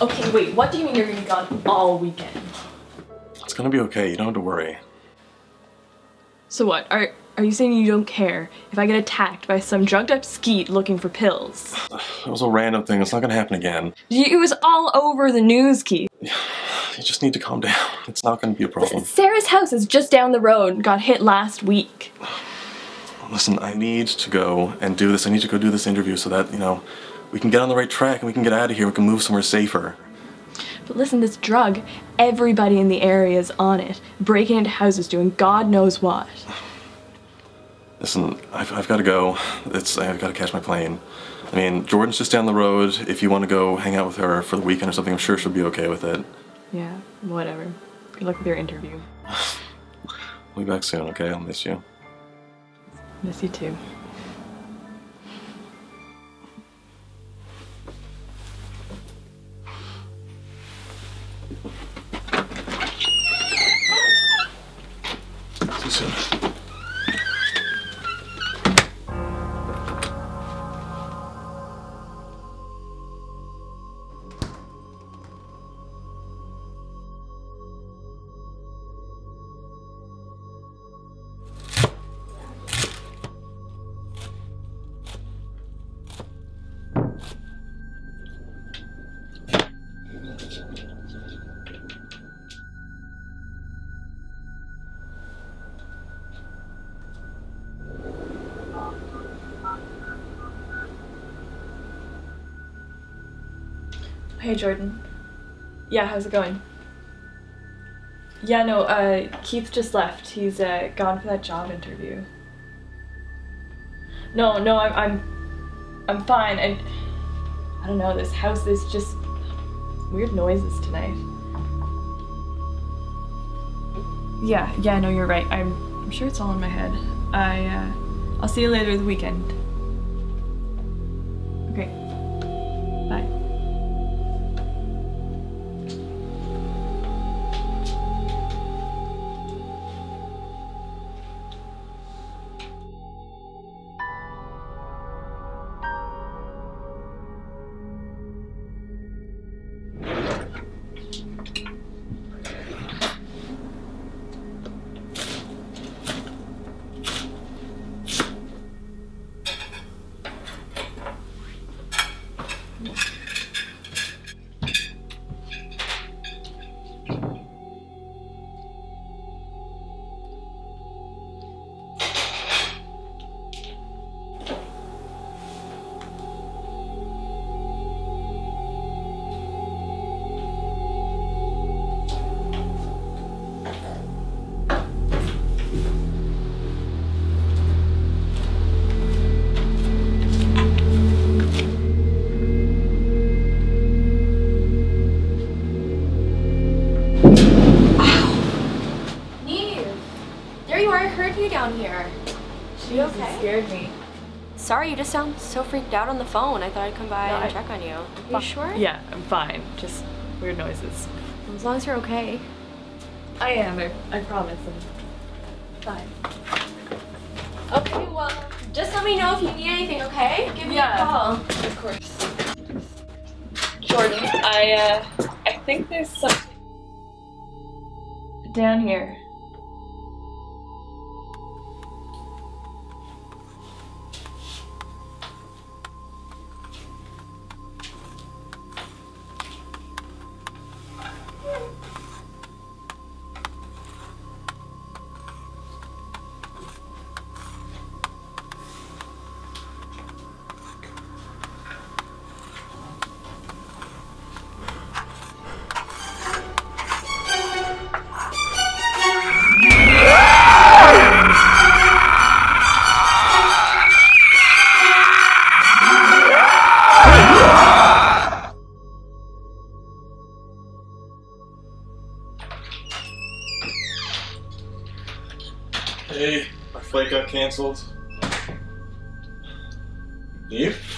Okay, wait, what do you mean you're gonna be gone all weekend? It's gonna be okay. You don't have to worry. So what? Are are you saying you don't care if I get attacked by some drugged up skeet looking for pills? It was a random thing. It's not gonna happen again. It was all over the news, Keith. You just need to calm down. It's not gonna be a problem. Sarah's house is just down the road got hit last week. Listen, I need to go and do this. I need to go do this interview so that, you know, we can get on the right track and we can get out of here. We can move somewhere safer. But listen, this drug, everybody in the area is on it, breaking into houses, doing God knows what. Listen, I've, I've got to go. It's I've got to catch my plane. I mean, Jordan's just down the road. If you want to go hang out with her for the weekend or something, I'm sure she'll be okay with it. Yeah, whatever. Good luck with your interview. We'll be back soon, okay? I'll miss you. Miss you too. Hey Jordan. Yeah, how's it going? Yeah, no, uh, Keith just left. He's uh, gone for that job interview. No, no, I'm, I'm, I'm fine. And I don't know. This house is just weird noises tonight. Yeah, yeah, no, you're right. I'm, I'm sure it's all in my head. I, uh, I'll see you later the weekend. Heard you down here. You okay? scared me. Sorry, you just sound so freaked out on the phone. I thought I'd come by No, and I- check on you. You sure? Yeah, I'm fine. Just weird noises. As long as you're okay. I am. I, I promise. I'm fine. Okay, well, just let me know if you need anything, okay? Give me Yeah. a call. Of course. Jordan, I uh, I think there's something down here. Hey, my flight got canceled. Eve?